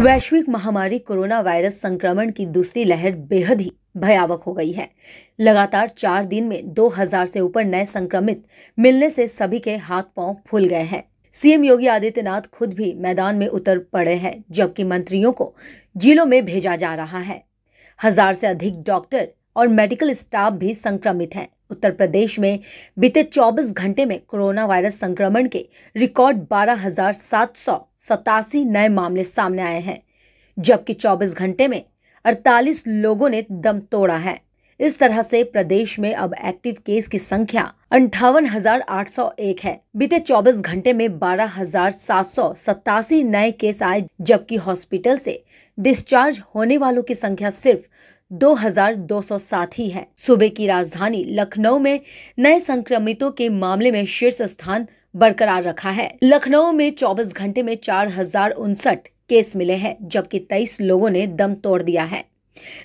वैश्विक महामारी corona virus संक्रमण की दूसरी लहर बेहद ही भयावक हो गई है। लगातार चार दिन में 2000 से ऊपर नए संक्रमित मिलने से सभी के हाथ पाँव फूल गए हैं। सीएम योगी आदित्यनाथ खुद भी मैदान में उतर पड़े हैं, जबकि मंत्रियों को जिलों में भेजा जा रहा है। हज़ार से अधिक डॉक्टर और मेडिकल स्टाफ भी संक्रमित हैं। उत्तर प्रदेश में बीते 24 घंटे में कोरोना वायरस संक्रमण के रिकॉर्ड बारह नए मामले सामने आए हैं, जबकि 24 घंटे में 48 लोगों ने दम तोड़ा है। इस तरह से प्रदेश में अब एक्टिव केस की संख्या अंठावन है। बीते 24 घंटे में बारह नए केस आए, जबकि हॉस्पिटल से डिस्चार्ज होने वालों की संख्या सिर्फ़ 2207 ही है। सूबे की राजधानी लखनऊ में नए संक्रमितों के मामले में शीर्ष स्थान बरकरार रखा है। लखनऊ में 24 घंटे में चार हज़ार उनसठ केस मिले हैं जबकि 23 लोगों ने दम तोड़ दिया है।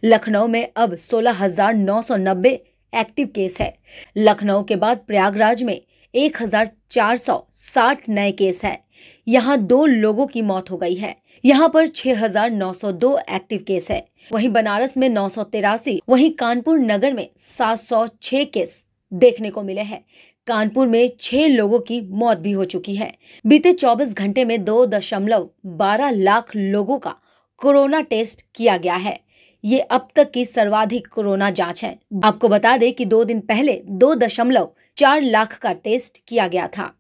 लखनऊ में अब 16,990 एक्टिव केस है। लखनऊ के बाद प्रयागराज में 1,460 नए केस है। यहाँ दो लोगों की मौत हो गई है। यहाँ पर 6,902 एक्टिव केस है। वहीं बनारस में नौ वहीं कानपुर नगर में 706 केस देखने को मिले हैं। कानपुर में छह लोगों की मौत भी हो चुकी है। बीते 24 घंटे में दो दशमलव बारह लाख लोगों का कोरोना टेस्ट किया गया है। ये अब तक की सर्वाधिक कोरोना जाँच है। आपको बता दें कि दो दिन पहले दो दशमलव चार लाख का टेस्ट किया गया था।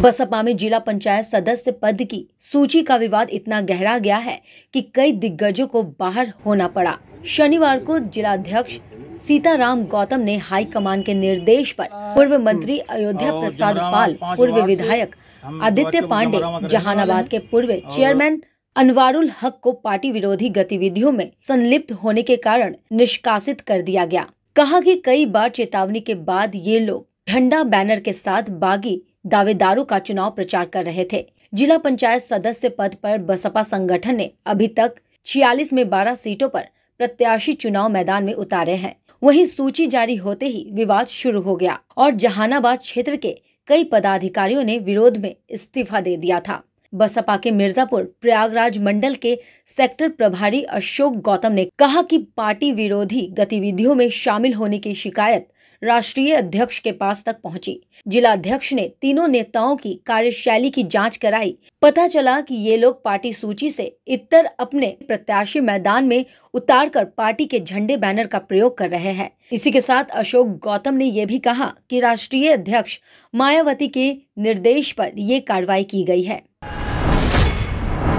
बसपा में जिला पंचायत सदस्य पद की सूची का विवाद इतना गहरा गया है कि कई दिग्गजों को बाहर होना पड़ा। शनिवार को जिलाध्यक्ष सीताराम गौतम ने हाई कमान के निर्देश पर पूर्व मंत्री अयोध्या प्रसाद पाल पूर्व विधायक आदित्य पांडे जहानाबाद के पूर्व चेयरमैन अनवारुल हक को पार्टी विरोधी गतिविधियों में संलिप्त होने के कारण निष्कासित कर दिया गया। कहा कि कई बार चेतावनी के बाद ये लोग झंडा बैनर के साथ बागी दावेदारों का चुनाव प्रचार कर रहे थे। जिला पंचायत सदस्य पद पर बसपा संगठन ने अभी तक छियालीस में 12 सीटों पर प्रत्याशी चुनाव मैदान में उतारे हैं। वहीं सूची जारी होते ही विवाद शुरू हो गया और जहानाबाद क्षेत्र के कई पदाधिकारियों ने विरोध में इस्तीफा दे दिया था। बसपा के मिर्जापुर, प्रयागराज मंडल के सेक्टर प्रभारी अशोक गौतम ने कहा कि पार्टी विरोधी गतिविधियों में शामिल होने की शिकायत राष्ट्रीय अध्यक्ष के पास तक पहुँची। जिला अध्यक्ष ने तीनों नेताओं की कार्यशैली की जाँच कराई। पता चला कि ये लोग पार्टी सूची से इतर अपने प्रत्याशी मैदान में उतारकर पार्टी के झंडे बैनर का प्रयोग कर रहे हैं। इसी के साथ अशोक गौतम ने यह भी कहा कि राष्ट्रीय अध्यक्ष मायावती के निर्देश पर ये कार्रवाई की गई है।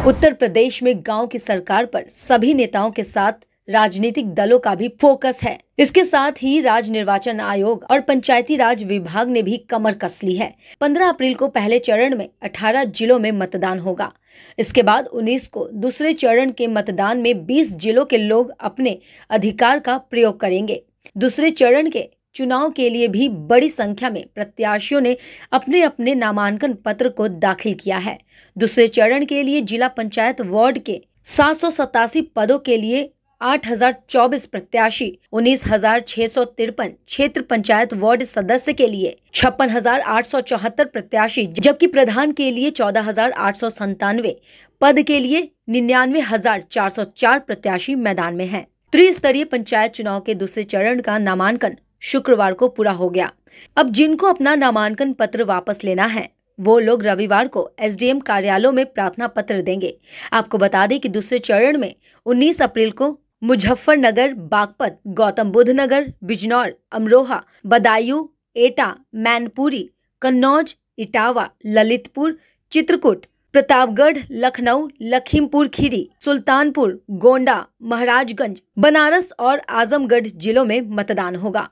उत्तर प्रदेश में गाँव की सरकार पर सभी नेताओं के साथ राजनीतिक दलों का भी फोकस है। इसके साथ ही राज्य निर्वाचन आयोग और पंचायती राज विभाग ने भी कमर कस ली है। 15 अप्रैल को पहले चरण में 18 जिलों में मतदान होगा। इसके बाद 19 को दूसरे चरण के मतदान में 20 जिलों के लोग अपने अधिकार का प्रयोग करेंगे। दूसरे चरण के चुनाव के लिए भी बड़ी संख्या में प्रत्याशियों ने अपने अपने नामांकन पत्र को दाखिल किया है दूसरे चरण के लिए जिला पंचायत वार्ड के सात सौ सतासी पदों के लिए 8,024 प्रत्याशी उन्नीस हज़ार छह सौ तिरपन क्षेत्र पंचायत वार्ड सदस्य के लिए छप्पन हज़ार आठ सौ चौहत्तर प्रत्याशी जबकि प्रधान के लिए चौदह हज़ार आठ सौ संतानवे पद के लिए निन्यानवे हज़ार चार सौ चार प्रत्याशी मैदान में हैं। त्रिस्तरीय पंचायत चुनाव के दूसरे चरण का नामांकन शुक्रवार को पूरा हो गया। अब जिनको अपना नामांकन पत्र वापस लेना है, वो लोग रविवार को एसडीएम कार्यालयों में प्रार्थना पत्र देंगे। आपको बता दें कि दूसरे चरण में 19 अप्रैल को मुजफ्फरनगर, बागपत, गौतम बुद्ध नगर, बिजनौर, अमरोहा, बदायूं, एटा, मैनपुरी, कन्नौज, इटावा, ललितपुर, चित्रकूट प्रतापगढ़ लखनऊ लखीमपुर खीरी सुल्तानपुर गोंडा महाराजगंज बनारस और आजमगढ़ जिलों में मतदान होगा।